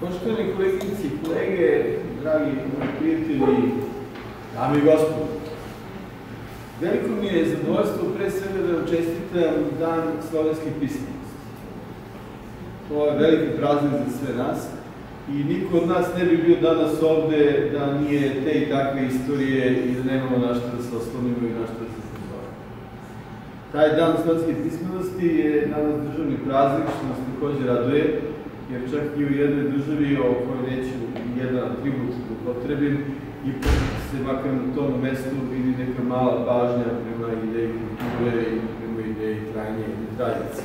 Poštovani koleginici kolege, dragi prijatelji, dame i gospodo, veliko mi je zadovoljstvo pre svega da čestitam dan slovenske pismenosti. To je veliki praznik za sve nas i niko od nas ne bi bio danas ovde da nije te i takve istorije i da nemamo na što da se oslonimo i na što da se zazove. Taj dan slovenske pismenosti je danas državni praznik, što nas takođe raduje, jer čak i u jednoj državi o kojoj neću jedan atribut da upotrebim, ipak se makar na tom mestu vidi neka mala pažnja prema ideji kulture i prema ideji trajnje i tradice.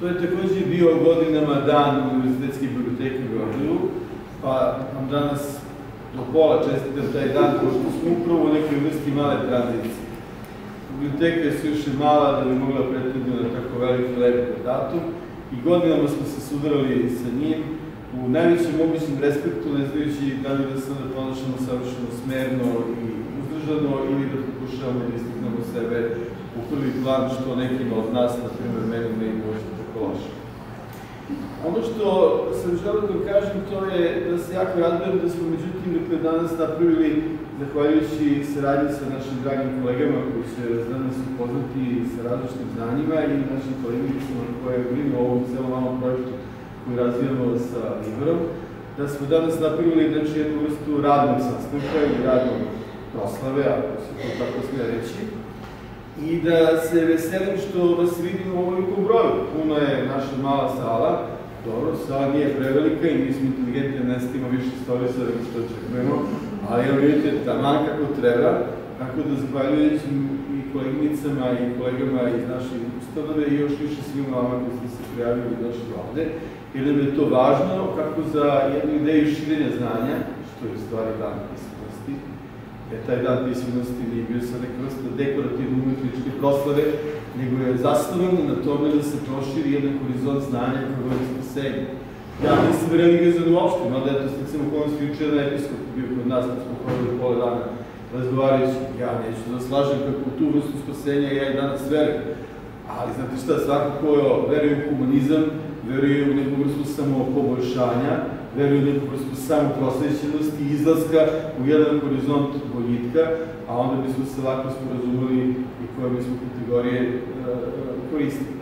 To je takođe bio godinama dan Univerzitetske biblioteke u Beogradu, pa vam danas do pola čestitam taj dan, pošto smo upravo u nekoj vrsti male tranzicije. Biblioteka je suviše mala da bi mogla prethoditi na tako veliki lepi datum, i godinama smo se sudarali sa njim u najvećem mogućem respektu, ne znajući da li da se onda ponašamo savršeno smerno i uzdržano ili da pokušavamo da istiknemo sebe u prvi plan što nekima od nas, na primjer meni, ne možda tako loše. Ono što sam želeo da kažem to je da se jako radujem da smo međutim dakle, danas napravili zahvaljujući saradnji sa našim dragim kolegama koji se danas upoznati sa različitim znanjima i našim koleginicama koje brinu o ovom celom malom projektu koji razvijamo sa Liberom, da smo danas napravili znači, jednu vrstu radnog sastanka ili radnog proslave, ako se to tako smije reći, i da se veselim što vas vidim u ovolikom broju. Puno je naša mala sala, dobro, sala nije prevelika i mi smo inteligentni, ne stima više storica nego što očekujemo, ali evo vidite, taman kako treba, tako da zahvaljujući i koleginicama i kolegama iz naše ustanove i još više svima vama koji ste se prijavili i došli ovde, jer nam je to važno kako za jednu ideju širenja znanja, što je u stvari dan jer taj dan pismenosti nije bio sa neka vrsta dekorativne umetničke proslave, nego je zasnovan na tome da se proširi jedan horizont znanja koji vodi spasenje. Ja nisam religiozan uopšte, mada eto sticam okolnosti juče na episkop bio kod nas, kad smo proveli pola dana razgovarajući, ja neću da slažem kako u tu vrstu spasenja ja i danas verujem. Ali znate šta, svako ko veruje u humanizam, veruje u neku vrstu samopoboljšanja, veruje u neku vrstu samoprosvećenosti i izlaska u jedan horizont boljitka, a onda bismo se lako sporazumeli i koje bismo kategorije uh, koristili.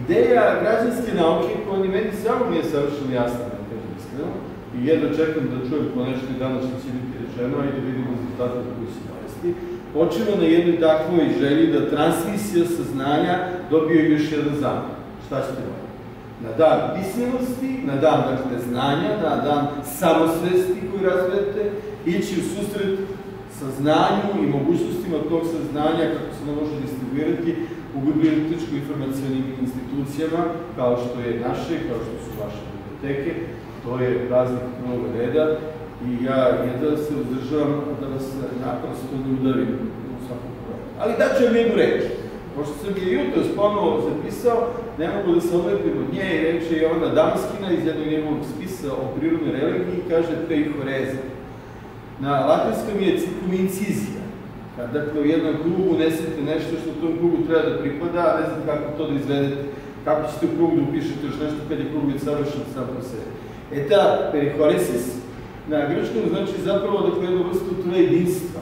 Ideja građanske nauke, koja ni meni samo nije savršeno jasna, da kažem iskreno, i jedno čekam da čujem po nešto i danas što će biti rečeno i da vidimo rezultate koji će dovesti, počeva na jednoj takvoj želji da transmisija saznanja dobije još jedan zamor. Šta ćete ovo? Na dan pismenosti, na dan dakle, znanja, na dan samosvesti koju razvijete, ići u susret sa znanju i mogućnostima tog saznanja, kako se ne može distribuirati u bibliotečko-informacijalnim institucijama, kao što je naše, kao što su vaše biblioteke, to je praznik prvog reda i ja jedva da se uzdržavam da vas naprosto ne udavim u svakom projektu. Ali daću vam jednu reč. Pošto sam je jutro ponovo zapisao, ne mogu da se odlepim od nje i reče je ona Damaskina iz jednog njegovog spisa o prirodnoj religiji, kaže Peichoreza. Na latinskom je ciklum incizija. Kad dakle u jednom krugu unesete nešto što tom krugu treba da pripada, a ne znate kako to da izvedete, kako ćete u krugu da upišete još nešto kad je krug već savršen sam po sebi. E ta perihoresis na grčkom znači zapravo dakle jednu vrstu tura jedinstva.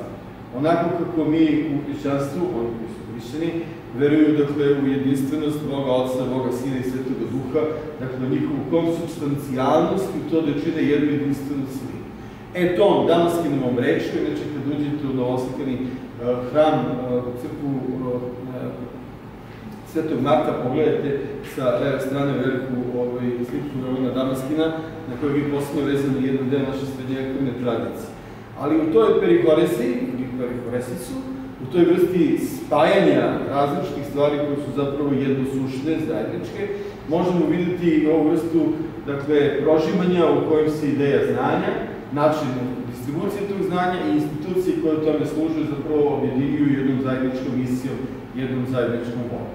Onako kako mi u hrišćanstvu, oni koji su hrišćani, veruju dakle u jedinstvenost Boga Otca, Boga Sina i Svetoga Duha, dakle njihovu konsubstancijalnost i to da čine jednu jedinstvenu celinu. E tom damaskinovom rečju, znači kad uđete u novoslikani uh, hram, uh, crkvu uh, Svetog Marka, pogledajte sa leve strane veliku ovaj, sliku Rovana Damaskina, na kojoj vi posebno vezani jedan deo naše srednjevekovne tradicije. Ali u toj perihoresi, ili perihoresisu, u toj vrsti spajanja različitih stvari koje su zapravo jednosušne, zajedničke, možemo videti ovu vrstu dakle, prožimanja u kojem se ideja znanja, način distribucije tog znanja i institucije koje tome služe zapravo objedinjuju jednom zajedničkom misijom, jednom zajedničkom volom.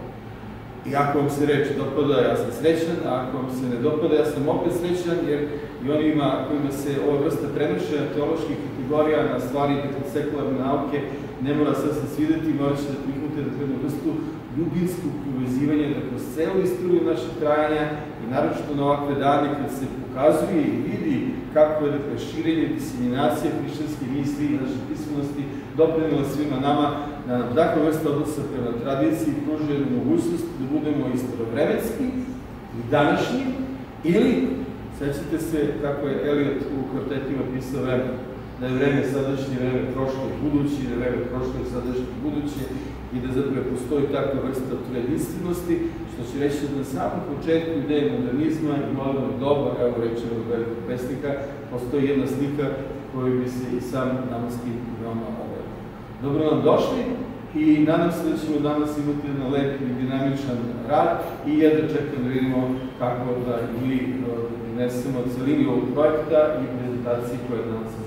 I ako vam se reč dopada, ja sam srećan, a ako vam se ne dopada, ja sam opet srećan, jer i onima kojima se ova vrsta prenošenja teoloških kategorija na stvari dakle, sekularne nauke ne mora sve se svideti, morat će da prihvate da jednu vrstu ljubinskog povezivanja da kroz celu istoriju naše trajanja i naročito na ovakve dane kad se pokazuje i vidi kako je dakle, širenje, diseminacija hrišćanske misli i naše pismenosti doprinila svima nama da nam takva vrsta odnosa prema tradiciji pružuje mogućnost da budemo istorovremenski i današnji ili, sećate se kako je Eliot u kvartetima pisao vreme, da je vreme sadašnje, vreme prošlo i buduće, da je vreme prošlo i sadašnje i buduće i da zapravo postoji takva vrsta jedinstvenosti, što će reći da na samom početku ideje modernizma i modernog doba, evo rečeno velikog pesnika, postoji jedna slika koju bi se i sam namenski veoma obavio. Dobro nam došli i nadam se da ćemo danas imati jedan lep i dinamičan rad i jedno čekam da vidimo kako da mi donesemo celini ovog projekta i prezentaciji koje danas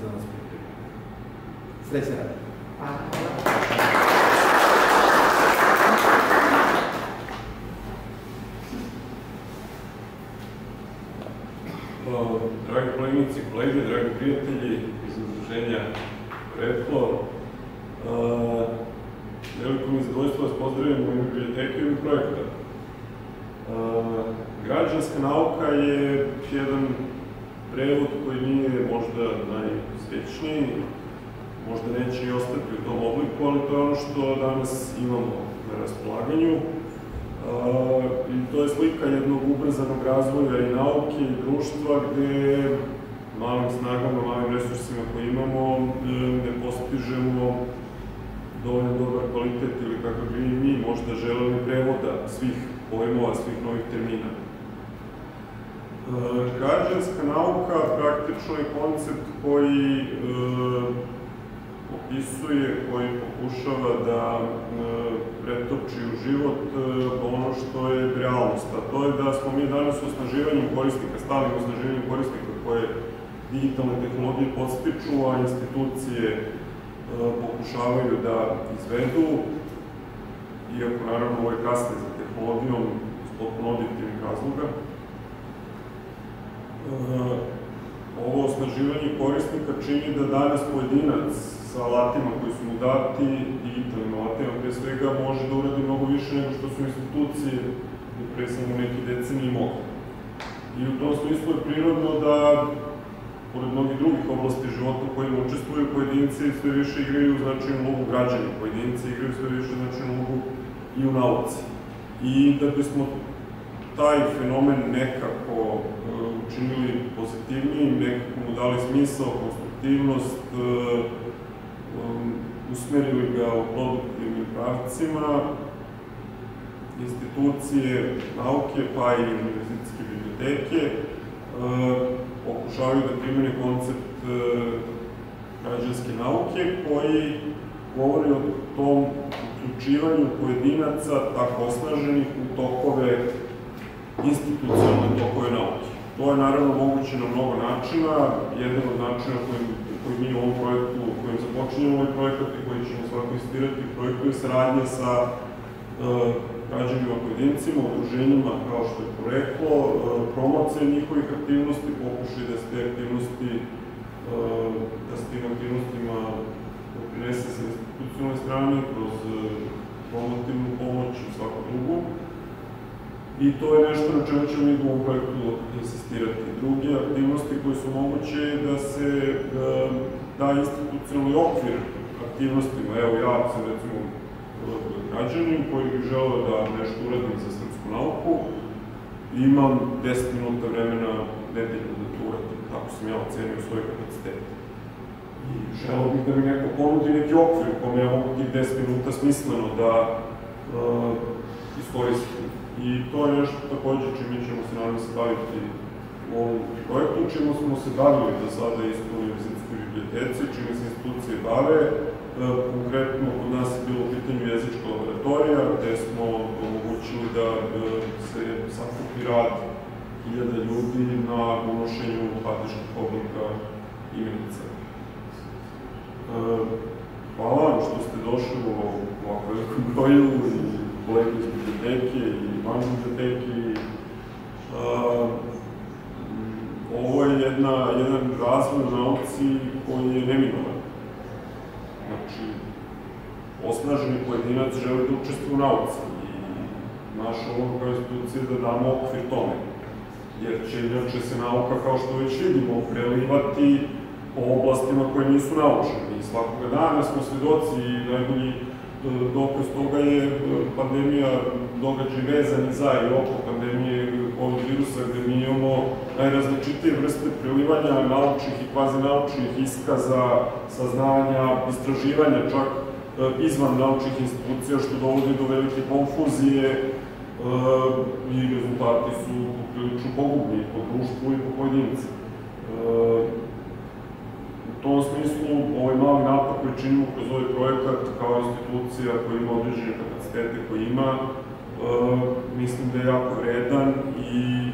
za nas pripremimo. Srećan rad! Hvala. dragi koleginici i kolege, dragi prijatelji iz udruženja Retlo, veliko mi zadovoljstvo vas pozdravim u ime biblioteke i projekta. Građanska nauka je jedan prevod koji nije možda najsvećniji, možda neće i ostati u tom obliku, ali to je ono što danas imamo na raspolaganju. I to je slika jednog ubrzanog razvoja i nauke i društva gde malim snagama, malim resursima koje imamo e, ne postižemo dovoljno dobar kvalitet ili kako bi mi možda želeli prevoda svih pojmova, svih novih termina. E, građanska nauka praktično je koncept koji e, opisuje, koji pokušava da e, pretoči u život e, ono što je realnost, a to je da smo mi danas osnaživanjem korisnika, stalnim osnaživanjem korisnika koje digitalne tehnologije podstiču, a institucije e, pokušavaju da izvedu, iako naravno ovo je kasne za tehnologijom potpuno objektivnih razloga. Ovo osnaživanje korisnika čini da danas pojedinac sa alatima koji su mu dati, digitalnim alatima, pre svega može da uradi mnogo više nego što su institucije pre samo neki deceniji mogli. I u tom smislu je prirodno da, pored mnogih drugih oblasti života u kojima učestvuju, pojedinci sve više igraju značajnu ulogu građana, pojedinci igraju sve više značajnu ulogu i u nauci. I da bismo taj fenomen nekako uh, učinili pozitivnijim, nekako mu dali smisao, konstruktivnost, um, usmerili ga u produktivnim pravcima, institucije nauke, pa i univerzitetske biblioteke, uh, pokušavaju da primene koncept uh, građanske nauke koji govori o tom uključivanju pojedinaca tako osnaženih u tokove institucionalne tokove nauke. To je naravno moguće na mnogo načina. Jedan od načina kojim koji mi u ovom projektu, kojim započinjemo ovaj projekat i koji ćemo svako istirati u projektu je saradnja sa uh, građanima, pojedincima, udruženjima kao što je poreklo, uh, promocija njihovih aktivnosti, pokušaj da se te aktivnosti, uh, da se tim aktivnostima doprinese sa institucionalne strane kroz promotivnu pomoć i svako drugo. I to je nešto na čemu ćemo mi u projektu insistirati. Druge aktivnosti koje su moguće je da se da institucionalni okvir aktivnostima. Evo ja sam recimo građanin koji bi želeo da nešto uradim za srpsku nauku. Imam 10 minuta vremena nedeljno da to uradim. Tako sam ja ocenio svoje kapacitete. I želeo bih da mi neko ponudi neki okvir u kome ja mogu tih 10 minuta smisleno da uh, iskoristim. I to je nešto takođe čime ćemo se naravno se baviti u ovom projektu, čemu smo se bavili do sada isto u univerzitetskoj biblioteci, čime se institucije bave. E, konkretno, kod nas je bilo u pitanju jezička laboratorija, gde smo omogućili da e, se sakupi rad hiljada ljudi na unošenju patiških oblika imenica. E, hvala vam što ste došli u ovako velikom broju i iz biblioteke i van biblioteke. Uh, ovo je jedna, jedan razvoj u nauci koji je neminovan. Znači, osnaženi pojedinac želi da učestvuje u nauci i naša uloga institucija da damo okvir tome. Jer će inače se nauka, kao što već vidimo, prelivati po oblastima koje nisu naučene. I svakoga dana smo svedoci najbolji dokaz toga je e, pandemija događaj vezani za i oko pandemije COVID virusa, gde mi imamo najrazličitije vrste prilivanja naučnih i kvazi-naučnih iskaza, saznanja, istraživanja čak e, izvan naučnih institucija, što dovodi do velike konfuzije e, i rezultati su prilično pogubni po društvu i po pojedinci tom smislu, ovaj mali napad koji činimo kroz ovaj projekat kao institucija koja ima određene kapacitete koje ima, e, mislim da je jako vredan i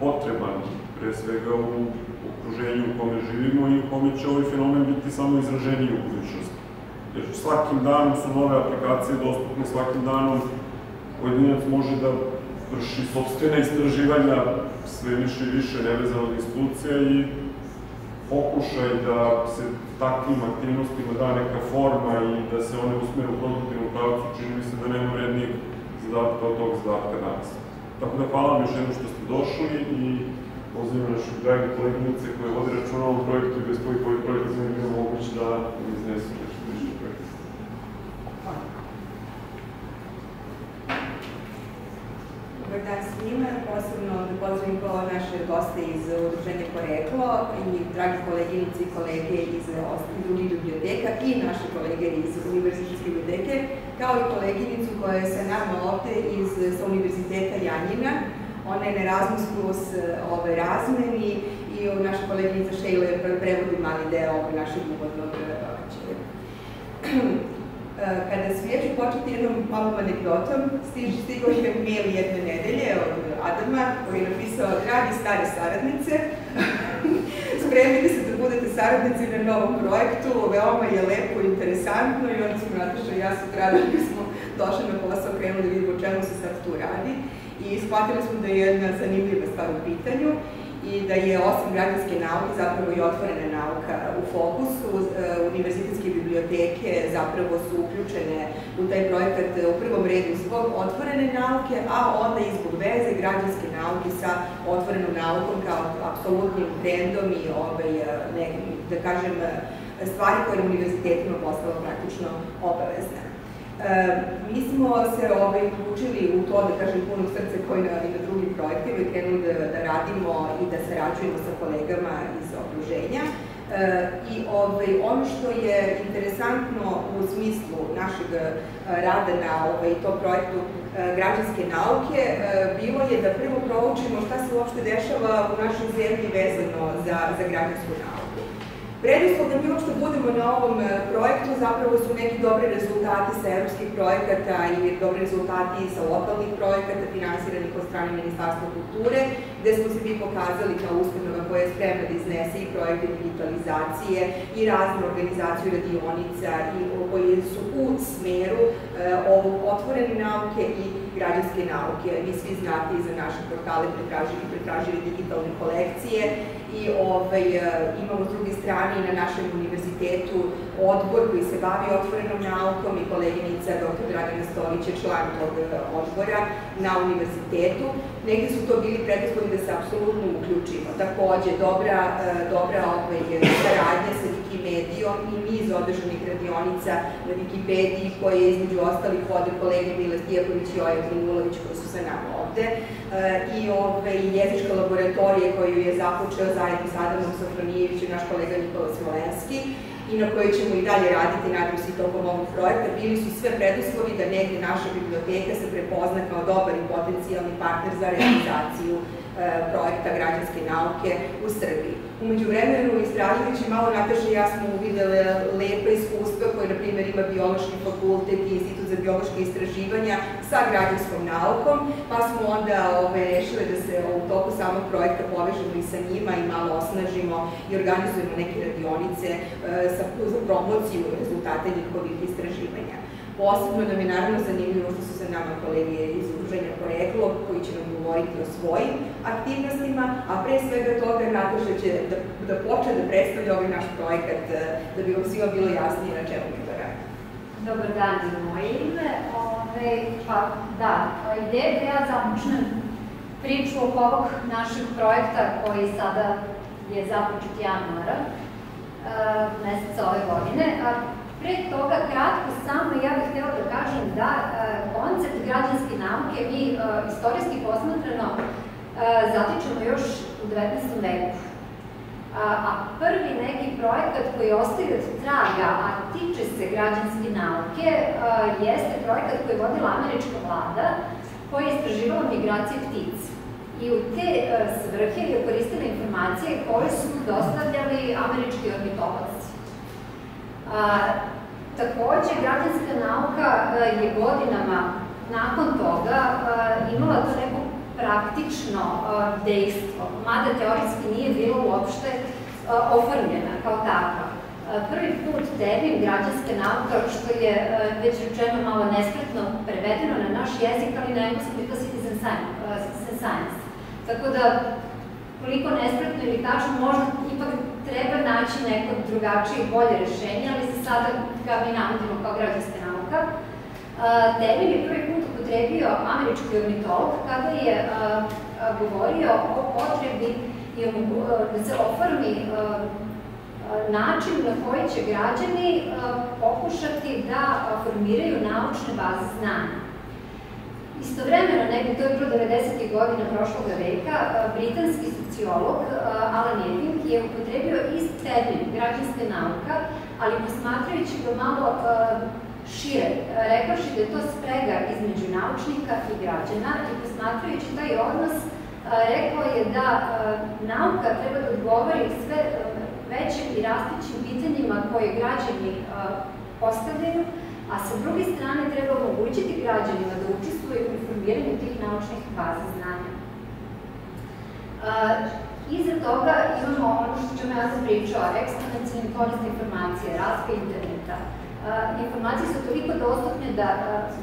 potreban, pre svega u okruženju u kome živimo i u kome će ovaj fenomen biti samo izraženiji u budućnosti. Jer svakim danom su nove aplikacije dostupne, svakim danom pojedinac može da vrši sobstvene istraživanja sve više i više nevezano od institucija i pokušaj da se takvim aktivnostima da neka forma i da se one usmere u produktivnom pravcu, čini mi se da nema vrednijeg zadatka od tog zadatka danas. Tako da hvala vam još jednom što ste došli i pozivam naše dragi koleginice koje vode računa ovom projektu i bez kojih ovaj projekat ne bi bio moguć da iznesu nešto više projekta. Dobar dan svima, posebno da pozdravim kao naše goste iz Udruženja Poreklo i dragi koleginici i kolege iz drugih biblioteka i naše kolege iz Univerzitetske biblioteke, kao i koleginicu koja je sa nama ovde iz sa Univerziteta Janjina. Ona je na Erasmus plus ove razmeni i naša koleginica Šejla je prevodi mali deo ove našeg uvodnog događaja. E, kada su ja ću početi jednom malom anegdotom, stigao je mail jedne nedelje od Adama koji je napisao dragi stare saradnice, spremite se da budete saradnici na novom projektu, veoma je lepo i interesantno i onda smo Nataša i ja su tražili smo došli na posao, krenuli da vidimo čemu se sad tu radi. I shvatili smo da je jedna zanimljiva stvar u pitanju i da je osim građanske nauke zapravo i otvorena nauka u fokusu. E, univerzitetske biblioteke zapravo su uključene u taj projekat u prvom redu zbog otvorene nauke, a onda i zbog veze građanske nauke sa otvorenom naukom kao apsolutnim trendom i ovaj, ne, da kažem stvari koje na univerzitetima postalo praktično obavezne. Mi smo se ovaj, uključili u to, da kažem, puno srce koji na, i na drugim projektima i krenuli da, da radimo i da sarađujemo sa kolegama iz okruženja. E, I ovaj, ono što je interesantno u smislu našeg e, rada na ovaj, to projektu e, građanske nauke e, bilo je da prvo proučimo šta se uopšte dešava u našoj zemlji vezano za, za građansku nauku. Preduslov da mi uopšte budemo na ovom e, projektu zapravo su neki dobri rezultati sa evropskih projekata i dobri rezultati sa lokalnih projekata finansiranih od strane Ministarstva kulture, gde smo se mi pokazali kao ustanova koja je spremna da iznese i projekte digitalizacije i razne organizacije radionica i koji su u smeru e, ovog otvorene nauke i građanske nauke. Vi svi znate i za naše portale pretražili, pretražili digitalne kolekcije i ovaj, e, imamo s druge strane i na našem univerzitetu odbor koji se bavi otvorenom naukom i koleginica dr. Dragana Stolić je član tog e, odbora na univerzitetu. Negde su to bili preduslovi da se apsolutno uključimo. Takođe, dobra, e, dobra ovaj, saradnja sa Wikimedijom i niz održanih radionica na Wikipediji koje između ostalih vode kolege Mila Tijaković i Oja Trinulović koji su sa nama ovde i ove, jezička laboratorija koju je započeo zajedno sa Adamom Sofronijevićem, naš kolega Nikola Smolenski, i na kojoj ćemo i dalje raditi, nadam se tokom ovog projekta, bili su sve preduslovi da negde naša biblioteka se prepozna kao dobar i potencijalni partner za realizaciju e, projekta građanske nauke u Srbiji. Umeđu vremenu, istražujući malo Nataša i ja smo uvidele lepa iskustva koje, na primjer, ima Biološki fakultet i Institut za biološke istraživanja sa građanskom naukom, pa smo onda ove, rešile da se u toku samog projekta povežemo i sa njima i malo osnažimo i organizujemo neke radionice e, sa, za promociju rezultata njihovih istraživanja. Posebno nam je naravno zanimljivo što su se nama kolege iz Udruženja Poreklo, koji će nam govoriti o svojim aktivnostima, a pre svega toga Nataša će da, da počne da predstavlja ovaj naš projekat, e, da bi vam svima bilo jasnije na čemu mi to radimo. Dobar dan i moje ime. Ove, pa, da, ideja da ja započnem priču oko ovog našeg projekta koji sada je započet januara, meseca ove godine. A pre toga, kratko samo, ja bih htela da kažem da koncept građanske nauke mi istorijski posmatrano zatičemo još u 19. veku. A prvi neki projekat koji ostaje od traga, a tiče se građanske nauke, jeste projekat koji je vodila američka vlada, koja je istraživala migracije ptica. I u te svrhe je koristila informacije koje su dostavljali američki ornitolozi. Takođe, građanska nauka je godinama nakon toga imala to neko praktično dejstvo, mada teorijski nije bilo uopšte oformljena kao takva. Prvi put termin građanska nauka, što je već rečeno malo nespretno prevedeno na naš jezik, ali na engleskom je to citizen science. Tako da, koliko nespretno ili tačno, možda ipak treba naći neko drugačije i bolje rešenje, ali za sada ga mi navodimo kao građanska nauka. Termin je prvi put upotrebio američki ornitolog kada je govorio o potrebi da se oformi način na koji će građani pokušati da formiraju naučne baze znanja. Istovremeno, nekako to je bilo 90. godina prošlog veka, britanski sociolog Alan Irving je upotrebio ist termin građanska nauka, ali posmatrajući ga malo šire, rekavši da je to sprega između naučnika i građana i posmatrajući taj odnos, rekao je da nauka treba da odgovori sve većim i rastićim pitanjima koje građani postavljaju, a sa druge strane treba omogućiti građanima da učestvuju u informiranju tih naučnih baza znanja. Iza toga imamo ono što ćemo ja sam pričao, eksponencijalni korist informacije, razvoj interneta, informacije su toliko dostupne da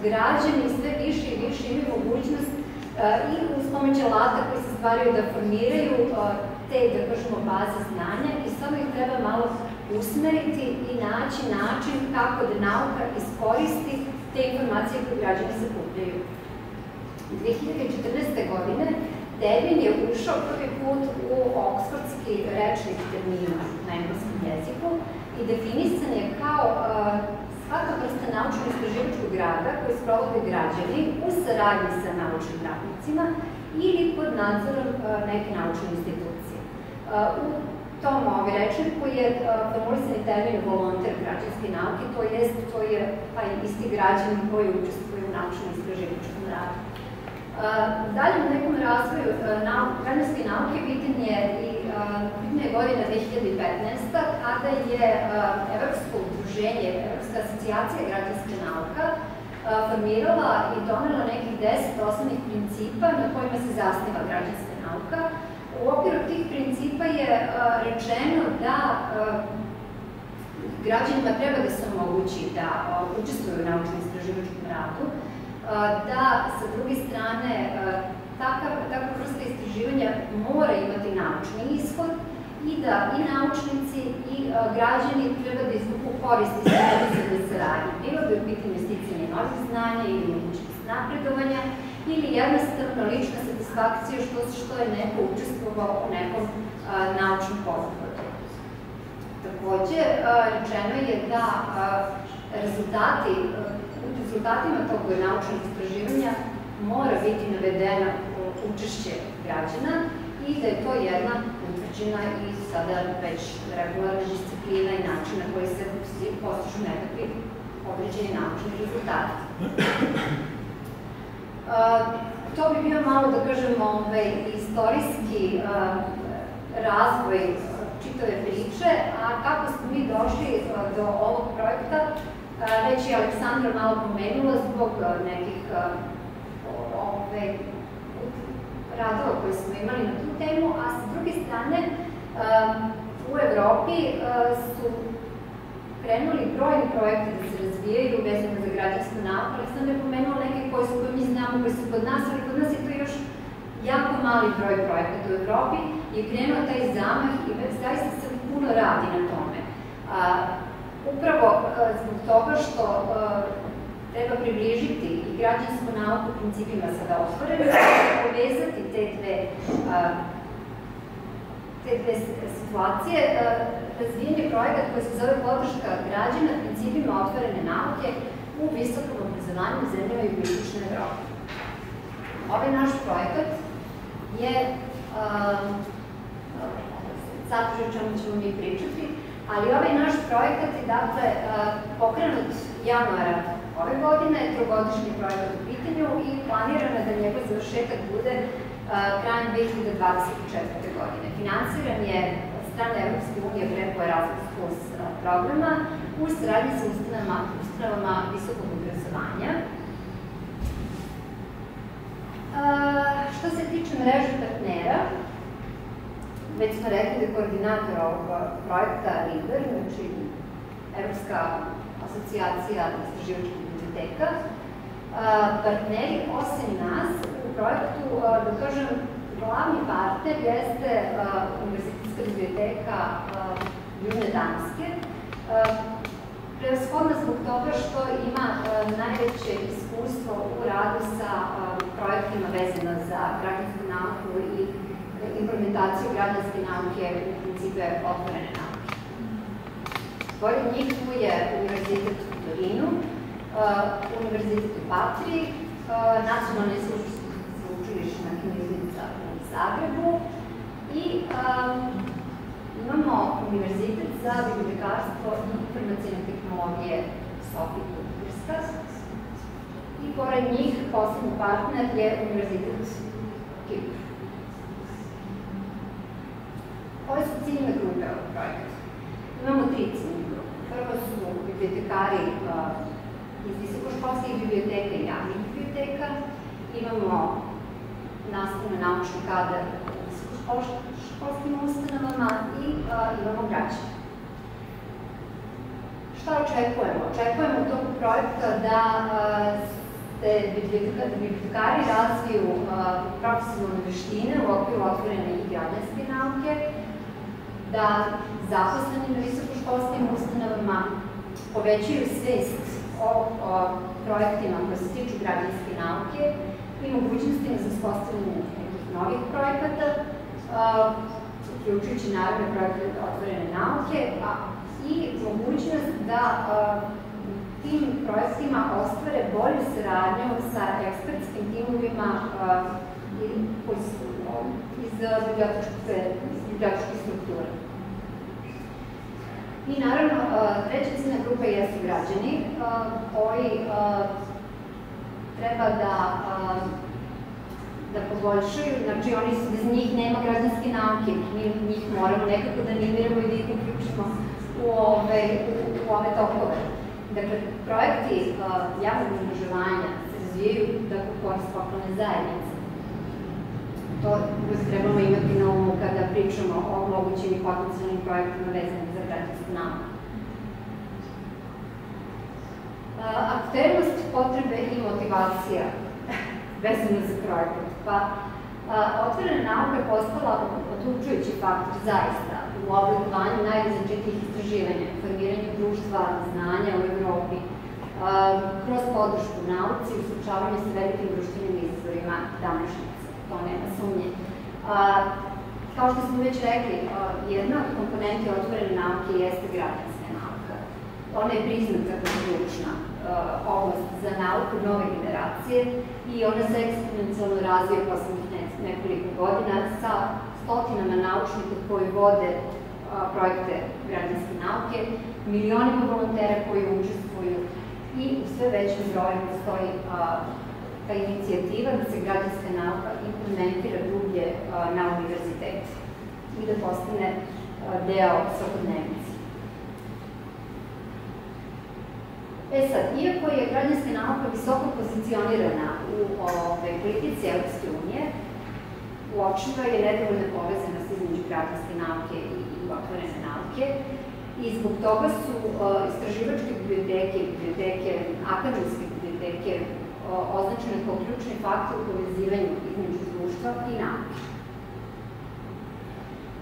građani sve više i više imaju mogućnost i uz pomoć alata koji se stvaraju da formiraju te, da kažemo, baze znanja i samo ih treba malo usmeriti i naći način kako da nauka iskoristi te informacije koje građani sakupljaju. 2014. godine termin je ušao prvi put u oksfordski rečnik termina na engleskom jeziku i definisan je kao svaka vrsta naučno-istraživačkog rada koji sprovode građani u saradnji sa naučnim radnicima ili pod nadzorom neke naučne institucije. U tom ovaj rečniku je formulisani termin volonter građanske nauke, to jest to je pa isti građan koji učestvuje u naučnom istraživačkom radu. Dalje u nekom razvoju građanske nauke bitan je i bitna je godina 2015. kada je Evropsko udruženje, Evropska asocijacija građanske nauka formirala i donela nekih deset osnovnih principa na kojima se zasniva građanska nauka. U okviru tih principa je rečeno da građanima treba da se omogući da učestvuju u naučnom istraživačkom radu, da sa druge strane takav, takva vrsta istraživanja mora imati naučni ishod i da i naučnici i građani treba da izvuku koristi sa međusobne saradnje. Bilo bi u pitanju sticanje novih znanja ili mogućnost napredovanja ili jednostavno lična satisfakcija što, što je neko učestvovao u nekom naučnom pothvatu. Takođe, rečeno je da rezultati, u rezultatima tog naučnog istraživanja mora biti navedeno učešće građana i da je to jedna utvrđena i sada već regularna disciplina i način na koji se postižu nekakvi određeni naučni rezultati. To bi bio malo, da kažemo, ovaj, istorijski razvoj čitave priče, a kako smo mi došli do ovog projekta, već je Aleksandra malo pomenula zbog nekih ove, radova koje smo imali na tu temu, a sa druge strane u Evropi su krenuli brojni projekti da se razvijaju vezano za građansku nauku. Aleksandar je pomenula neke koje su koje mi znamo, koje su kod nas, ali kod nas je to još jako mali broj projekata u Evropi je krenuo taj zamah i zaista se puno radi na tome. Upravo zbog toga što treba približiti i građansku nauku principima sada otvorene, povezati te dve te dve situacije, razvijen je projekat koji se zove podrška građana principima otvorene nauke u visokom obrazovanju u zemljama jugoistočne Evrope. Ovaj naš projekat je sadržaj o čemu ćemo mi pričati, ali ovaj naš projekat je dakle pokrenut januara ove godine, trogodišnji projekat u pitanju i planirano da njegov završetak bude krajem 2024. godine. Finansiran je strane Evropske unije preko Erasmus Plus programa u saradnji sa ustanovama, ustanovama visokog obrazovanja. Što se tiče mreže partnera, već smo rekli da je koordinator ovog projekta LIDER, znači Evropska asocijacija istraživačkih biblioteka. Partneri, osim nas, u projektu, da kažem, glavni partner jeste Univerzitetska biblioteka Južne Danske, prevashodno zbog toga što ima najveće iskustvo u radu sa projektima vezano za građansku nauku i implementaciju građanske nauke u principe otvorene nauke. Pored njih tu je Univerzitet u Torinu, Univerzitet u Patriji, Nacionalna sveučilišna knjižnica u Zagrebu i imamo Univerzitet za bibliotekarstvo i informacijne tehnologije Sofie Turska. I pored njih poslednji partner je Univerzitet Kipr. Koje su ciljne grupe ovog projekta? Imamo tri ciljne grupe. Prvo su bibliotekari iz visokoškolskih biblioteka i javnih biblioteka. Imamo nastavno naučni kadar u visokoškolskim ustanovama i imamo građane. Šta očekujemo? Očekujemo u toku projekta da se bibliotekari razviju profesionalne veštine u okviru otvorene i građanske nauke, da zaposleni na visokoškolskim ustanovama povećaju svest o, o projektima koje se tiču građanske nauke i mogućnostima za uspostavljanje nekih novih projekata, uključujući naravno projekte otvorene nauke, a i mogućnost da tim projektima ostvare bolju saradnju sa ekspertskim timovima iz bibliotečkih struktura. I naravno, treća ciljna grupa jesu građani koji treba da da poboljšaju, znači oni su, bez njih nema građanske nauke, mi njih moramo nekako da animiramo i da ih uključimo u ove, u, u ove tokove. Dakle, projekti uh, javnog angažovanja se razvijaju da u korist lokalne zajednice. To uvijek trebamo imati na umu kada pričamo o mogućim i potencijalnim projektima vezanim za građansku nauku. Aktivnost, potrebe i motivacija vezano za projekat. Pa, otvorena nauka je postala odlučujući faktor zaista u oblikovanju najrazličitijih istraživanja, formiranju društva, znanja u Evropi, kroz podršku nauci i sučavanju sa velikim društvenim izazorima današnjice. To nema sumnje. Kao što smo već rekli, jedna od komponenti otvorene nauke jeste građanska nauka. Ona je priznata kao ključna oblast za nauku nove generacije i ona se eksponencijalno razvija poslednjih nekoliko godina sa stotinama naučnika koji vode projekte građanske nauke, milionima volontera koji učestvuju i u sve većem broju postoji ta inicijativa da se građanska nauka implementira dublje na univerzitetu i da postane deo svakodnevnice. E sad, iako je građanska nauka visoko pozicionirana u ove, politici Evropske unije, uočiva je nedovoljna povezanost između građanske nauke i, i otvorene nauke i zbog toga su uh, istraživačke biblioteke, biblioteke, akademske biblioteke uh, označene kao ključni faktor u povezivanju između društva i nauke.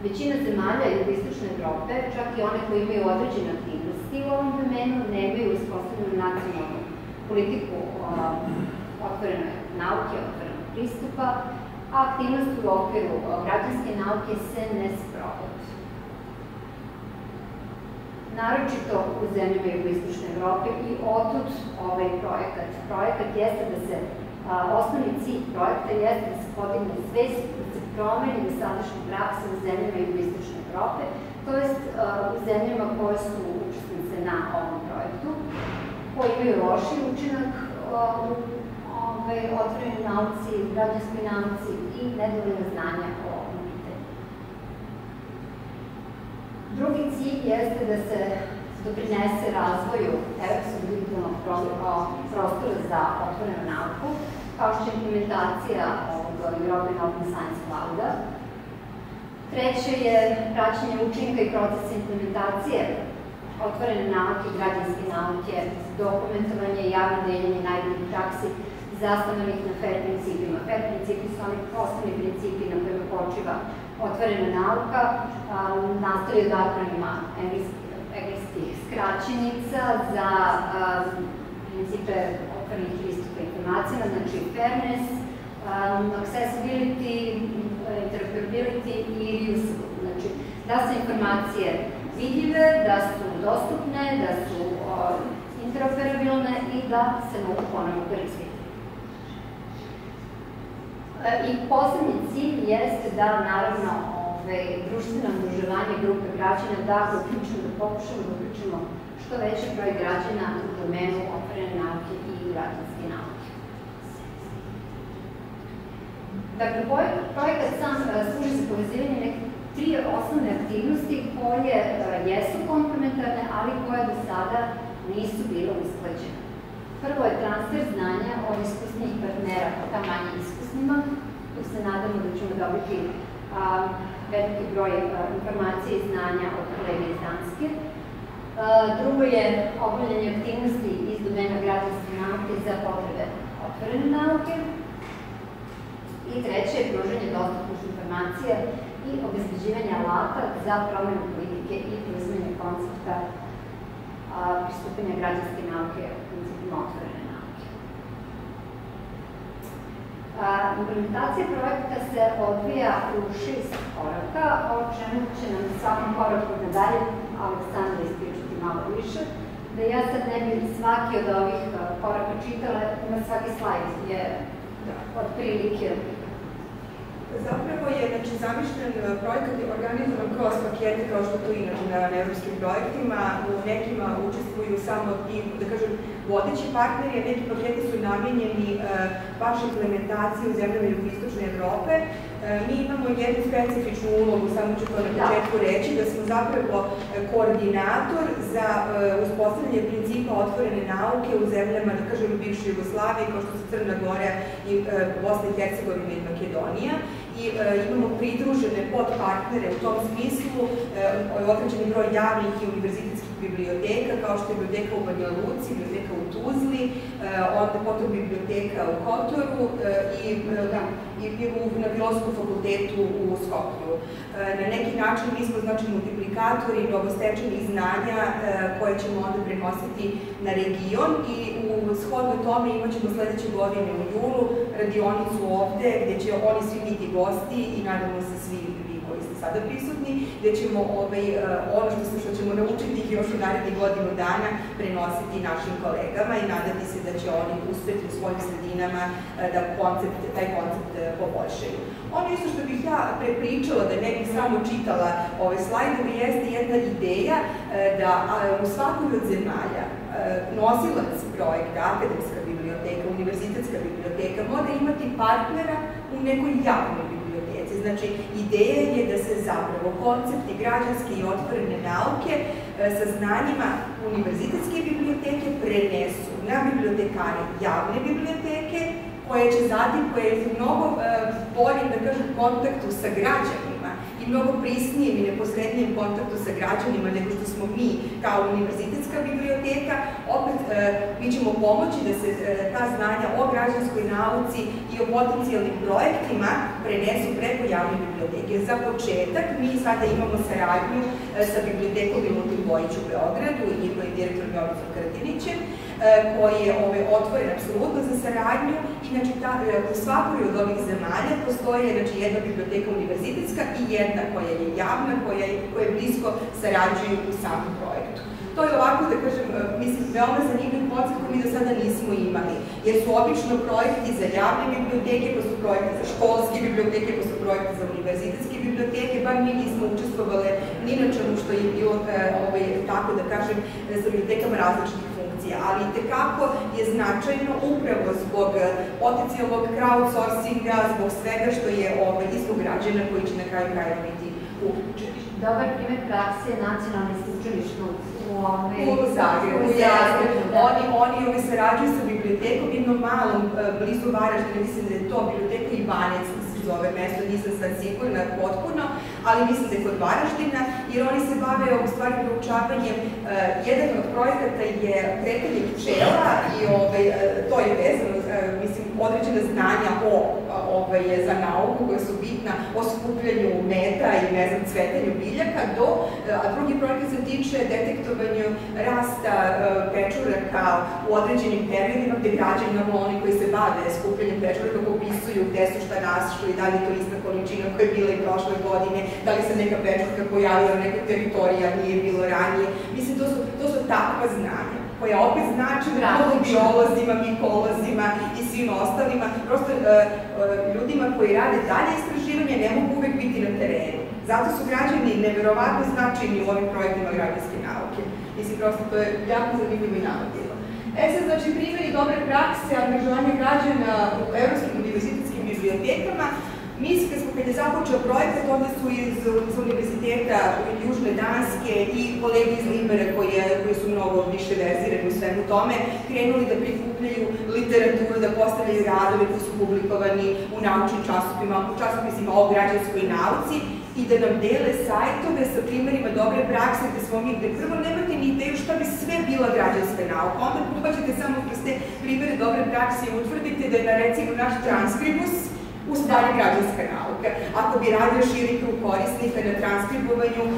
Većina zemalja jugoistočne Evrope, čak i one koje imaju određene aktivnosti u ovom domenu, nemaju uspostavljenu nacionalnu politiku otvorene nauke, otvorenog pristupa, a aktivnosti u okviru građanske nauke se ne sprovode. Naročito u zemljama jugoistočne Evrope i otud ovaj projekat. Projekat jeste da se, osnovni cilj projekta jeste da se podigne svest, promeni sadašnja praksa u zemljama jugoistočne Evrope, to jest u zemljama koje su učesnice na ovom projektu, koji imaju loši učinak u ovaj, otvorenoj nauci, građanskoj nauci i nedovoljno znanja o ovom pitanju. Drugi cilj jeste da se doprinese razvoju evropskog digitalnog prostora za otvorenu nauku, kao što je implementacija European Open Science Clouda. Treće je praćenje učinka i procesa implementacije otvorene nauke, građanske nauke, dokumentovanje i javno deljenje najboljih praksi zastavljenih na FAIR principima. FAIR principi su oni osnovni principi na kojima počiva otvorena nauka, nastavi od akronima engleskih skraćenica za principe otvorenih pristupa informacijama, znači fairness, accessibility, interoperability i reusable. Znači, da su informacije vidljive, da su dostupne, da su interoperabilne i da se mogu ponovno koristiti. E, I poslednji cilj jeste da, naravno, ove, društveno udruževanje grupe građana da uključimo, da pokušamo da uključimo što veći broj građana u domenu otvorene nauke i građanske nauke. Dakle, projekat sam e, služi za povezivanje nekih tri osnovne aktivnosti koje e, jesu komplementarne, ali koje do sada nisu bile usklađene. Prvo je transfer znanja od iskusnih partnera ka manje iskusnima. Tu se nadamo da ćemo dobiti veliki broj a, informacije i znanja od kolega iz Danske. Drugo je obavljanje aktivnosti iz domena građanske nauke za potrebe otvorene nauke. I treće je pružanje dostupnih informacija i obezbeđivanje alata za promenu politike i preuzimanje koncepta pristupanja građanske nauke u principima otvorene nauke. A, implementacija projekta se odvija u šest koraka, o čemu će nam svakom koraku da dalje Aleksandra ispričati malo više. Da ja sad ne bih svaki od ovih koraka čitala, ima svaki slajd je otprilike Zapravo je znači, zamišljen e, projekat je organizovan kroz pakete kao što to inače na, evropskim projektima. U nekima učestvuju samo i, da kažem, vodeći partneri, a neki paketi su namenjeni e, baš implementaciji u zemljama jugoistočne Evrope. E, mi imamo jednu specifičnu ulogu, samo ću to na da. početku reći, da smo zapravo koordinator za uspostavljanje principa otvorene nauke u zemljama, da kažem, bivše Jugoslavije, kao što su Crna Gora i Bosna i Hercegovina i Makedonija i e, imamo pridružene podpartnere u tom smislu, e, određeni broj javnih i univerzitetskih biblioteka, kao što je biblioteka u Banja Luci, biblioteka u Tuzli, e, onda potom biblioteka u Kotoru e, i, e, da, i, u, na Filosofskom fakultetu u Skoplju. E, na neki način mi smo znači multiplikatori mnogostečenih znanja e, koje ćemo onda prenositi na region i shodno tome imat ćemo sledeće godine u julu radionicu ovde gde će oni svi biti gosti i nadamo se svi vi koji ste sada prisutni, gde ćemo ovaj, e, ono što, što ćemo naučiti još u narednih godinu dana prenositi našim kolegama i nadati se da će oni uspeti u svojim sredinama e, da koncept, taj koncept e, poboljšaju. Ono isto što bih ja prepričala, da ne bih samo čitala ove slajdovi, jeste jedna ideja da u svakoj od zemalja nosilac projekta, akademska biblioteka, univerzitetska biblioteka, mora imati partnera u nekoj javnoj biblioteci. Znači, ideja je da se zapravo koncepti građanske i otvorene nauke e, sa znanjima univerzitetske biblioteke prenesu na bibliotekare javne biblioteke, koje će zatim, koje su mnogo e, bolji, da kažem, kontaktu sa građanima i mnogo prisnijem i neposrednijem kontaktu sa građanima nego što smo mi kao univerzitetska biblioteka, opet e, mi ćemo pomoći da se e, ta znanja o građanskoj nauci i o potencijalnim projektima prenesu preko javne biblioteke. Za početak, mi sada imamo saradnju e, sa bibliotekom Milutin Bojić u Beogradu i njihovim direktorom Jovicom Kratinićem, koji je ovaj, otvoren apsolutno za saradnju i znači ta, u svakoj od ovih zemalja postoje znači, jedna biblioteka univerzitetska i jedna koja je javna, koja, je, koja je blisko sarađuju u samom projektu. To je ovako, da kažem, e, mislim, veoma zanimljiv koncept koji mi do sada nismo imali, jer su obično projekti za javne biblioteke, pa su projekti za školske biblioteke, pa su projekti za univerzitetske biblioteke, bar mi nismo učestvovali ni na čemu što je bilo, e, ovaj, tako da kažem, za bibliotekama različitih funkcija, ali tekako je značajno upravo zbog e, potencijalnog crowdsourcinga, zbog svega što je ovaj, i zbog građana koji će na kraju krajeva biti uključeni. Dobar primer prakse je nacionalno sveučilišno u ove... U Zagrebu, jeste. Oni, oni ove sarađuju sa bibliotekom, jednom malom, e, blizu Varaždina, mislim da je to biblioteka Ivanec, zove mesto, nisam sad sigurna potpuno, ali mislim da je kod Varaždina, jer oni se bave u stvari proučavanjem, uh, jedan od projekata je kretanje pčela i ovaj, uh, to je vezano, uh, mislim, određena znanja o, ovaj, za nauku koja su bitna o skupljanju meta i ne znam, cvetanju biljaka, do, a drugi projekat se tiče detektovanju rasta pečuraka u određenim periodima gde građani, oni koji se bave skupljanjem pečuraka, popisuju gde su šta rasšli, da li je to ista količina koja je bila i prošle godine, da li se neka pečurka pojavila na nekoj teritoriji, a nije bilo ranije. Mislim, to su, to su takva znanja koja opet znači mnogim biolozima, mikolozima i svim ostalima, prosto uh, uh, ljudima koji rade dalje istraživanje ne mogu uvek biti na terenu. Zato su građani neverovatno značajni u ovim projektima građanske nauke. Mislim, prosto to je jako zanimljivo i navodilo. E sad, znači, primjeri dobre prakse, angažovanja građana u evropskim univerzitetskim bibliotekama, Mi, kad, smo, kad je započeo projekat, onda su iz, iz univerziteta Južne Danske i kolege iz Libera, koji, su mnogo više vezirani u svemu tome, krenuli da prikupljaju literaturu, da postavljaju radove koji su publikovani u naučnim časopisima, u časopisima o građanskoj nauci i da nam dele sajtove sa primerima dobre prakse gde smo mi, gde prvo nemate ni ideju šta bi sve bila građanska nauka, onda pođete samo kroz te primere dobre prakse i utvrdite da je na recimo naš transkribus u stvari građanska nauka. Ako bi radio širi krug korisnika na transkribovanju e,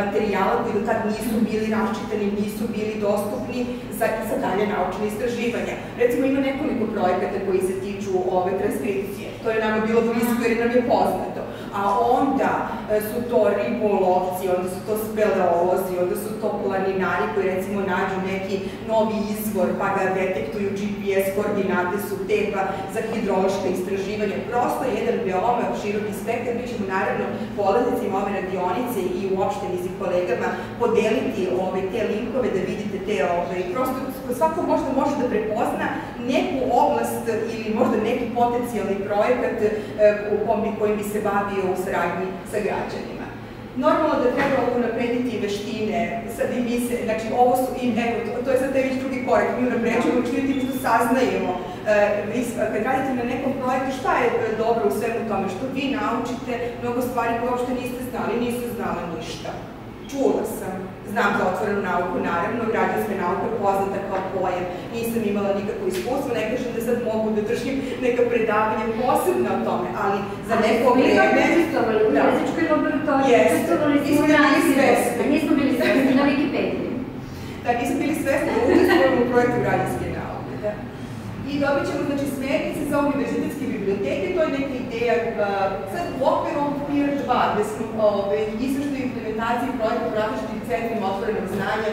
materijala koji do tad nisu bili raščitani, nisu bili dostupni za, za dalje naučne istraživanja. Recimo ima nekoliko projekata koji se tiču ove transkripcije. To je nama bilo blisko jer nam je poznato a onda su to ribolovci, onda su to speleolozi, onda su to planinari koji recimo nađu neki novi izvor pa ga detektuju GPS koordinate su te pa za hidrološka istraživanja. Prosto jedan veoma široki spektar. Mi ćemo naravno polaznicima ove radionice i uopšte nizi kolegama podeliti ove, te linkove da vidite te, ove, prosto svako možda može da prepozna neku oblast ili možda neki potencijalni projekat e, u kojim bi se bavio u saradnji sa građanima. Normalno da treba unaprediti veštine, sad i mi se, znači ovo su, i evo, to, to je sad taj već drugi korak, mi unapređujemo veštine tim što saznajemo. E, kad radite na nekom projektu, šta je dobro u svemu tome? Što vi naučite mnogo stvari koje uopšte niste znali, niste znala ništa. Čula sam, znam za otvorenu nauku, naravno, građanska nauka je poznata kao pojam, nisam imala nikakvo iskustvo, ne kažem da sad mogu da držim neka predavanja posebno o tome, ali za neko vreme... Mi smo učestvovali u da. fizičkoj laboratoriji, učestvovali smo u svesni. Nismo bili svesni na Wikipediji. Da, nismo bili svesni da učestvujemo u projektu građanske nauke. Da. I dobit ćemo, znači, smernice za univerzitetske biblioteke, to je neka ideja, sad u okviru ovog PIR 2, gde smo ove, izveštaju implementaciji projekta u različitim centrima otvorenog znanja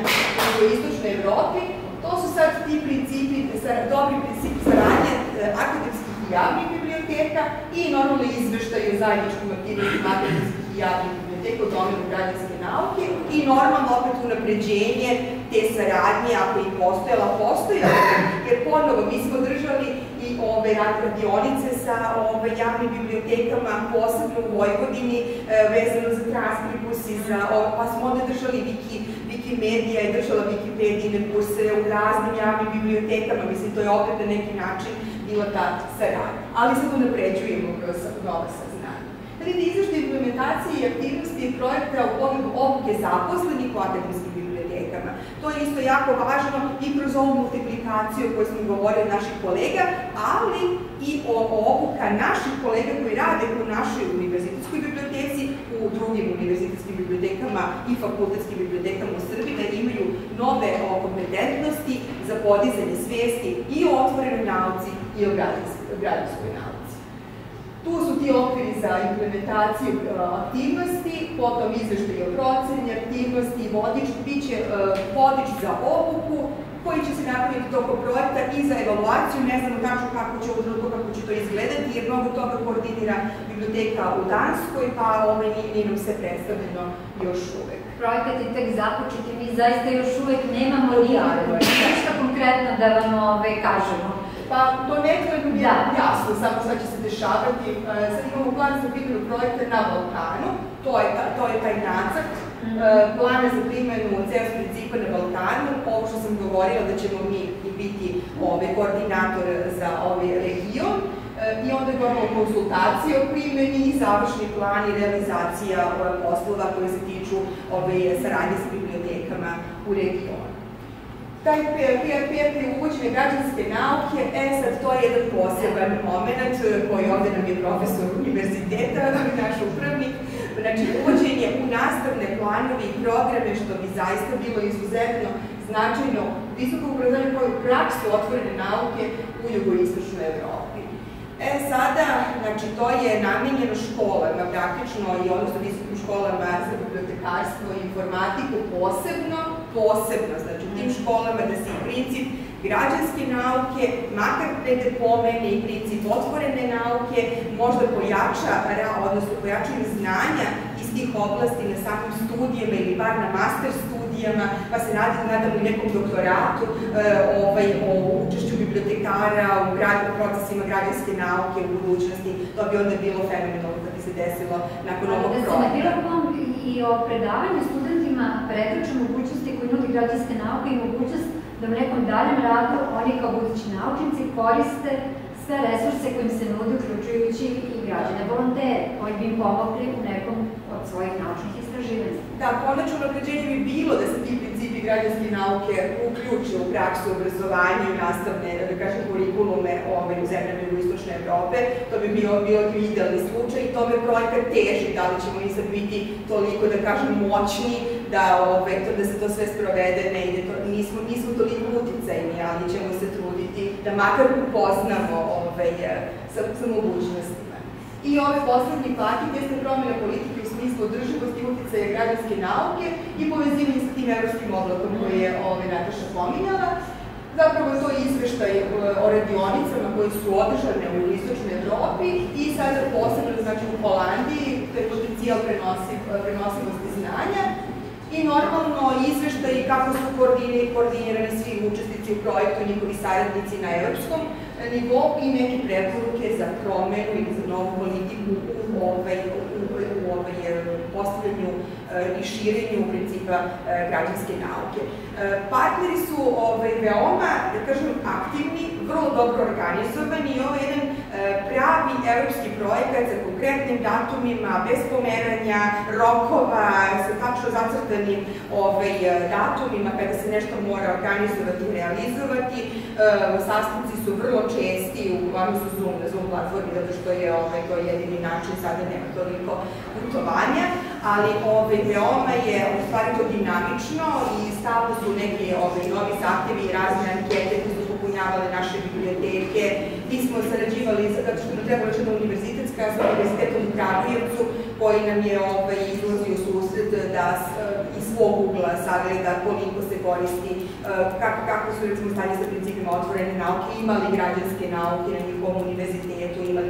u istočnoj Evropi, to su sad ti principi, dobri principi saradnje uh, akademskih i javnih biblioteka i normalno izveštaj o zajedničkom aktivnostima akademskih i javnih biblioteka u domenu građanske nauke i normalno opet unapređenje te saradnje, ako i postojala, postojala, jer ponovo mi smo držali ove radionice sa ove, javnim bibliotekama, posebno u Vojvodini, e, vezano za transkribus i za, o, pa smo onda držali Wiki, Wikimedia i držala Wikipedijne kurse u raznim javnim bibliotekama, mislim, to je opet na neki način bila ta saradnja. Ali sad unapređujemo kroz nova saznanja. Znači, izvršte implementacije i aktivnosti projekta u pogledu obuke zaposlenih u akademskim. To je isto jako važno i kroz ovu multiplikaciju o kojoj smo govorili naših kolega, ali i o, obuka naših kolega koji rade u našoj univerzitetskoj biblioteci, u drugim univerzitetskim bibliotekama i fakultetskim bibliotekama u Srbiji, da imaju nove kompetentnosti za podizanje svesti i o otvorenoj nauci i o građanskoj nauci. Tu su ti okviri za implementaciju uh, aktivnosti, potom izveštaj o proceni aktivnosti, vodič, bit će uh, vodič za obuku, koji će se napraviti toko projekta i za evaluaciju, ne znamo tačno kako će ovo drugo, kako će to izgledati, jer mnogo toga koordinira biblioteka u Danskoj, pa ovaj nije nam se predstavljeno još uvek. Projekat je tek započet i mi zaista još uvek nemamo ništa konkretno da vam ove, kažemo. Pa to nekako je da. jasno samo šta će se dešavati. E, sad imamo plan za primjenu projekta na Balkanu, to je, ta, to je taj nacrt, mm -hmm. plana za primjenu CEOS principa na Balkanu, ovo što sam govorila da ćemo mi biti ove, koordinator za ovaj region, e, i onda govorimo o konsultaciji o primjeni i završni plan i realizacija poslova koje se tiču ove saradnje sa bibliotekama u regionu taj PRP je uvođenje građanske nauke, e sad to je jedan poseban moment koji ovde nam je profesor univerziteta, naš upravnik, znači uvođenje u nastavne planove i programe, što bi zaista bilo izuzetno značajno visoko obrazovanje koje praksu otvorene nauke u jugoistočnoj Evropi. E sada, znači to je namenjeno školama praktično i odnosno visokim školama za bibliotekarstvo i informatiku posebno, posebno, znači u tim školama da se i princip građanske nauke, makar ne da pomene i princip otvorene nauke, možda pojača, odnosno pojačaju znanja iz tih oblasti na samim studijama ili bar na master studijama, pa se nadam, nadam u nekom doktoratu e, ovaj, o učešću bibliotekara u, grad, u procesima građanske nauke u budućnosti. To bi onda bilo fenomenalno kad bi se desilo nakon ovog projekta. Da se ne bilo i o predavanju studentima pretraču mogućnosti koji nudi građanske nauke i mogućnost da u nekom daljem radu oni kao budući naučnici koriste sve resurse kojim se nude, uključujući i građane volontere, koji bi im pomogli u nekom od svojih naučnih istraživanja. Da, konačno napređenje bi bilo da se ti principi građanske nauke uključe u praksu obrazovanja i nastavne, da kažem, kurikulume ovaj, u zemljama jugoistočne Evrope. To bi bio, bio idealni slučaj i tome projekat teži, da li ćemo mi sad biti toliko, da kažem, moćni, da, ovaj, to, da se to sve sprovede, ne ide, to, nismo, nismo toliko uticajni, ali ćemo se truditi da makar upoznamo ovaj, sa, sa mogućnostima. I ovaj poslednji paket jeste promjena politike smislu održivosti uticaja građanske nauke i povezivanje sa tim evropskim oblakom koje je ovaj, Nataša pominjala. Zapravo to je izveštaj e, o radionicama koji su održane u istočnoj Evropi i sada posebno znači u Holandiji, to je potencijal prenosiv, prenosivosti znanja i normalno izveštaj kako su koordinirani, koordinirani svi učesnici u projektu, njihovi saradnici na evropskom nivou i neke preporuke za promenu ili za novu politiku u ovaj, postavljanju i širenju principa e, građanske nauke. E, partneri su ovaj, veoma, da kažem, aktivni, vrlo dobro organizovani i ovo je jedan e, pravi evropski projekat sa konkretnim datumima, bez pomeranja, rokova, sa tačno zacrtanim ovaj, datumima kada se nešto mora organizovati i realizovati. Sastanci su vrlo česti, uglavnom su Zoom Zoom platformi, zato što je ovaj, to jedini način, sada nema toliko putovanja, ali ovaj, veoma je u stvari to dinamično i stalno su neki ovaj, novi zahtevi i razne ankete koje su popunjavale naše biblioteke. Mi smo sarađivali, zato što nam treba još jedna univerzitetska sa univerzitetom u Kragujevcu, koji nam je ovaj, izlazio susret da iz svog ugla sagleda koliko se koristi, kako, kako su recimo stanje sa principima otvorene nauke, imali građanske nauke na njihovom univerzitetu, imali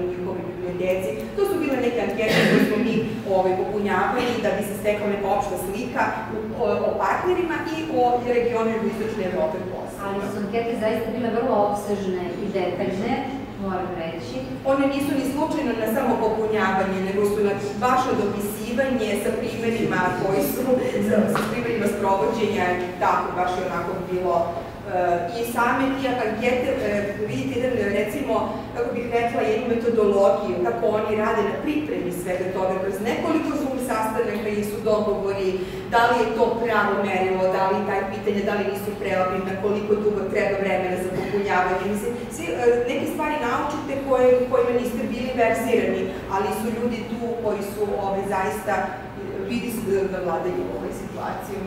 njihovi biblioteci. To su bile neke ankete koje smo mi ovaj, popunjavali da bi se stekla neka opšta slika o, o partnerima i o regionu Istočne Evrope posle. Ali su ankete zaista bile vrlo obsežne i detaljne, moram reći. One nisu ni slučajno na samo popunjavanje, nego su na baš na dopisivanje sa primjerima koji su, sa, sa primjerima sprovođenja, tako baš je onako bilo I same ti ankete, vidite jedan, recimo, kako bih rekla, jednu metodologiju, kako oni rade na pripremi svega toga, kroz nekoliko Zoom sastanaka i su dogovori, da li je to pravo merilo, da li taj pitanje, da li nisu preobimna, koliko dugo treba vremena za popunjavanje. Mislim, svi, neke stvari naučite koje, kojima niste bili verzirani, ali su ljudi tu koji su ove, ovaj, zaista, vidi se da, da vladaju ovoj situaciju.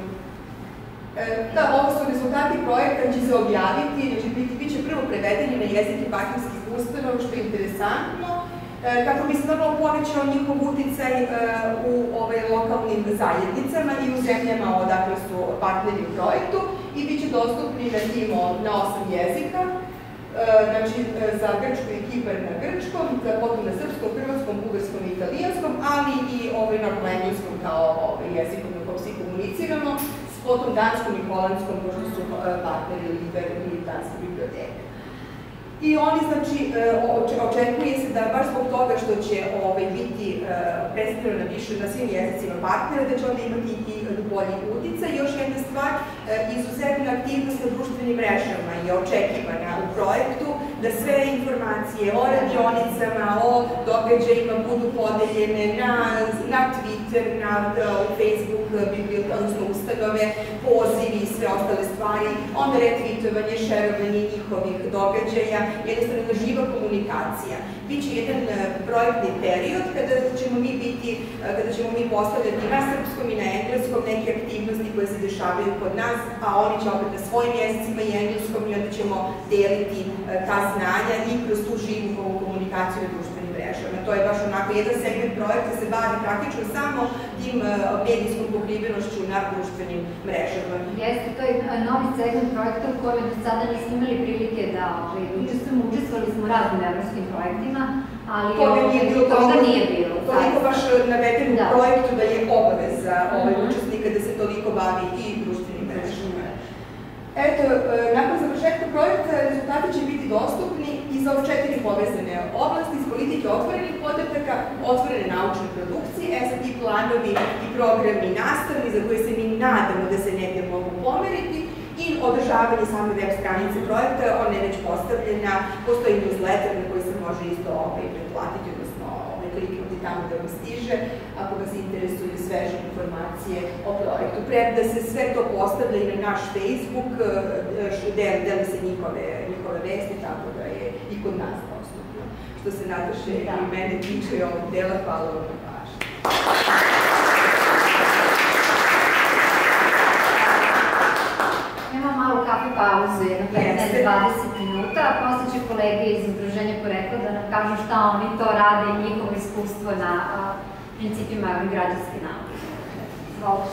E, da, ovo su rezultati projekta, će se objaviti, znači biti, bit će prvo prevedeni na jezike partnerskih ustanova, što je interesantno, e, kako bi se normalno povećao njihov uticaj e, u ove lokalnim zajednicama i u zemljama odakle su partneri u projektu i bit će dostupni na timo na osam jezika, znači za Grčku i Kipar na grčkom, potom na srpskom, hrvatskom, bugarskom i italijanskom, ali i ovaj, na engleskom kao ovaj, jezikom na kom svi komuniciramo, potom danskom i holandskom, pošto su partneri Liber i Danske biblioteke. I oni, znači, e, očekuje se da baš zbog toga što će ovaj, biti e, predstavljeno na više na svim jezicima partnera, da će onda imati i bolji utica. I još jedna stvar, e, izuzetna aktivnost na društvenim mrežama je očekivana u projektu, da sve informacije o radionicama, o događajima budu podeljene na, na Twitter, na Facebook, odnosno ustanove, pozivi i sve ostale stvari, onda retweetovanje, šerovanje njihovih događaja, jednostavno živa komunikacija. Biće jedan e, projektni period kada ćemo mi biti, e, kada ćemo mi postavljati na srpskom i na engleskom neke aktivnosti koje se dešavaju kod nas, a oni će opet na svojim jezicima i engleskom i onda ćemo deliti e, ta znanja i kroz tu živu komunikaciju na društvenim mrežama. To je baš onako jedan segment projekta se bavi praktično samo tim medijskom pokrivenošću na društvenim mrežama. Jeste, to je novi segment projekta u kojem do sada nismo imali prilike da ovaj, učestvujemo, učestvovali smo u raznim evropskim projektima, ali toga nije bilo, toga nije bilo. Toliko baš navedeno u da. projektu da je obaveza ovaj, mhm. učesnika da se toliko bavi i. Eto, e, nakon završetka projekta rezultati će biti dostupni i za četiri povezane oblasti iz politike otvorenih podataka, otvorene naučne produkcije, e sad ti planovi i programi nastavni za koje se mi nadamo da se negde mogu pomeriti, i održavanje same web stranice projekta, ona je već postavljena, postoji newsletter na koji se može isto ovaj, pretplatiti, odnosno ovaj, kliknuti tamo da vam stiže, ako vas interesuju sveže informacije o projektu. Pre da se sve to postavlja i na naš Facebook, eh, del, deli se njihove, njihove vesti, tako da je i kod nas dostupno. Što se Nataše da. i mene tiče ovog dela, hvala vam na pažnju. kafe pauzu, jedno 15-20 minuta, a posle će kolege iz Udruženja porekla da nam kažu šta oni to rade i njihovo iskustvo na a, principima građanske nauke. Hvala.